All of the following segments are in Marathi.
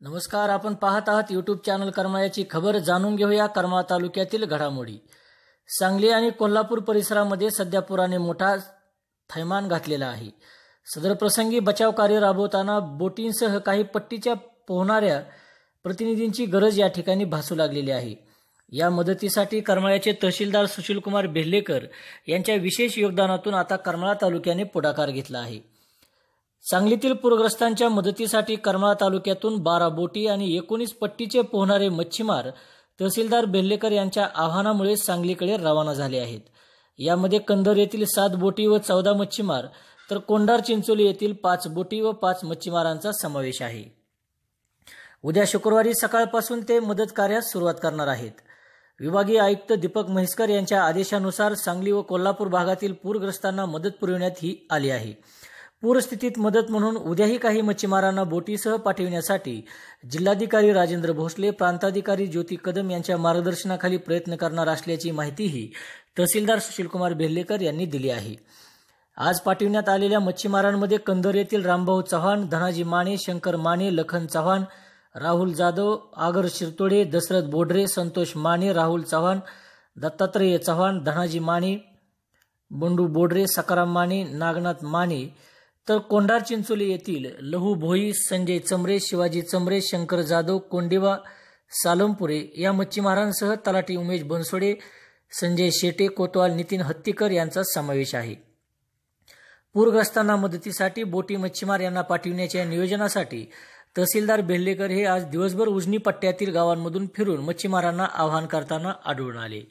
नमस्कार आपण पाहत आहात युट्यूब चॅनल करमाळ्याची खबर जाणून घेऊया कर्मा तालुक्यातील घडामोडी. सांगली आणि कोल्हापूर परिसरामध्ये सध्या पुराने मोठा थैमान घातलेला आहे. सदर प्रसंगी बचाव कार्य राबवताना बोटींसह काही पट्टीच्या पोहणाऱ्या प्रतिनिधींची गरज या ठिकाणी भासू लागलेली आहे. या मदतीसाठी करमाळ्याचे तहसीलदार सुशीलकुमार बेर्लेकर यांच्या विशेष योगदानातून आता करमाळा तालुक्याने पुढाकार घेतला आहे. सांगलीतील पूरग्रस्तांच्या मदतीसाठी करमाळा तालुक्यातून बारा बोटी आणि एकोणीस पट्टीचे पोहणारे मच्छीमार तहसीलदार बेल्लेकर यांच्या आव्हानामुळे सांगलीकडे रवाना झाले आहेत. यामध्ये कंदर येथील सात बोटी व चौदा मच्छीमार तर कोंडार चिंचोली येथील पाच बोटी व पाच मच्छीमारांचा समावेश आहे. उद्या शुक्रवारी सकाळपासून ते मदत कार्यास सुरुवात करणार आहेत. विभागीय आयुक्त दीपक म्हैसकर यांच्या आदेशानुसार सांगली व कोल्हापूर भागातील पूरग्रस्तांना मदत पुरविण्यात ही आली आहे. पूरस्थितीत मदत म्हणून उद्याही काही मच्छीमारांना बोटीसह पाठविण्यासाठी जिल्हाधिकारी राजेंद्र भोसले प्रांताधिकारी ज्योती कदम यांच्या मार्गदर्शनाखाली प्रयत्न करणार असल्याची माहितीही तहसीलदार सुशीलकुमार बेर्लेकर यांनी दिली आहे. आज पाठविण्यात आलेल्या मच्छीमारांमध्ये कंदर येथील रामभाऊ चव्हाण धनाजी माने शंकर माने लखन चव्हाण राहुल जाधव आगर शिरतोडे दशरथ बोडरे संतोष माने राहुल चव्हाण दत्तात्रेय चव्हाण धनाजी माने बंडू बोडरे सकाराम माने नागनाथ माने तर कोंडार चिंचोली येथील लहू भोई संजय चमरे शिवाजी चमरे शंकर जाधव कोंडिवा सालमपुरे या मच्छीमारांसह तलाठी उमेश बनसोडे संजय शेटे कोतवाल नितीन हत्तीकर यांचा समावेश आहे. पूरग्रस्तांना मदतीसाठी बोटी मच्छीमार यांना पाठविण्याच्या नियोजनासाठी तहसीलदार बेल्लेकर हे आज दिवसभर उजनी पट्ट्यातील गावांमधून फिरून मच्छीमारांना आवाहन करताना आढळून आले.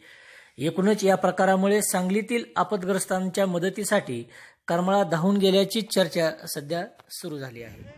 एकूणच या प्रकारामुळे सांगलीतील आपदग्रस्तांच्या मदतीसाठी करमळा धावून गेल्याची चर्चा सध्या सुरू झाली आहे.